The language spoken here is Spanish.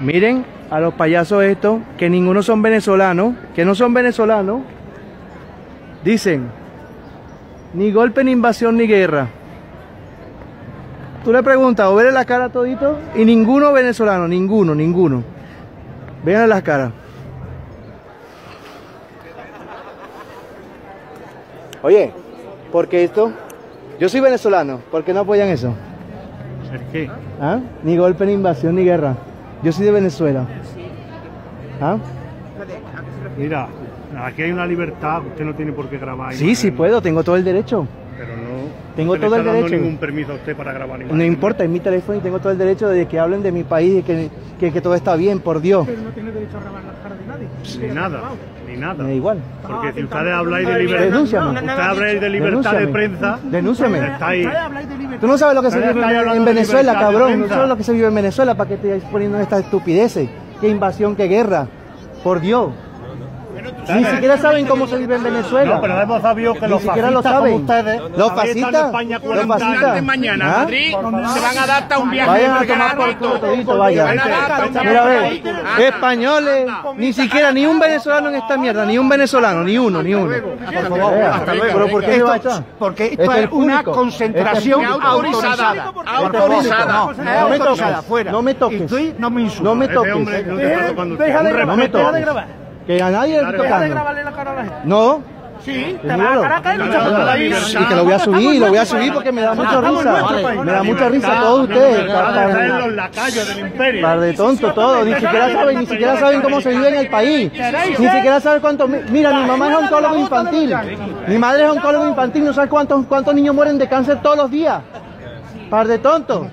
Miren a los payasos estos, que ninguno son venezolanos, que no son venezolanos. Dicen, ni golpe, ni invasión, ni guerra. Tú le preguntas, o verle la cara a todito, y ninguno venezolano, ninguno, ninguno. Vean las caras. Oye, ¿por qué esto? Yo soy venezolano, ¿por qué no apoyan eso? ¿El qué? ¿Ah? Ni golpe, ni invasión, ni guerra. Yo soy de Venezuela. ¿Ah? Mira, aquí hay una libertad, usted no tiene por qué grabar. Sí, sí puedo, tengo todo el derecho. Pero no. Tengo no todo el derecho. ningún permiso a usted para grabar No importa, es mi teléfono y tengo todo el derecho de que hablen de mi país y que, que, que todo está bien, por Dios. Pero no tiene derecho a grabar la cara de nadie. Ni nada, ni nada. Me da igual. Porque si ustedes habláis de libertad, Denúnciame. usted habláis de libertad de Denúnciame. prensa, Denúnciame. Tú no sabes lo que se vive en, Venezuela, cabrón. No prensa. sabes lo que se vive en Venezuela para que te estés poniendo estas estupideces. Qué invasión, qué guerra. Por Dios. Ni siquiera saben cómo se vive en Venezuela. No, pero hemos sabido que Ni los siquiera lo como saben. ustedes, Los fascistas. Los 40 años. fascistas. mañana ¿Ah? Madrid se van a dar hasta un viaje Vayan a de tomar por regalo. culo todito, vayan. Van a dar hasta un viaje Mira, a de ver, regalo. españoles, ni siquiera, ni un venezolano en esta mierda, ni un venezolano, ni uno, ni uno. Por favor, Hasta luego. ¿Pero por qué Esto-? Porque Este esto es una público. concentración Este autorizada. Autorizada. No, Es no me toques, fuera. no me toques. No me insultes. No me Ese toques. Deja de grabar, Que a nadie le estoy Deja de tocando. grabarle la cara a la gente. No. Sí, te a Caracas y que lo voy a subir, lo voy a subir porque me da mucha risa. país. Me da mucha risa a todos ustedes. Del imperio. Par de tontos todos, ni siquiera saben, ni siquiera saben cómo se vive en el país. Ni siquiera saben cuánto. Mira, mi mamá es oncólogo infantil. Mi madre es oncólogo infantil, no sabes cuántos, cuántos niños mueren de cáncer todos los días. Par de tontos.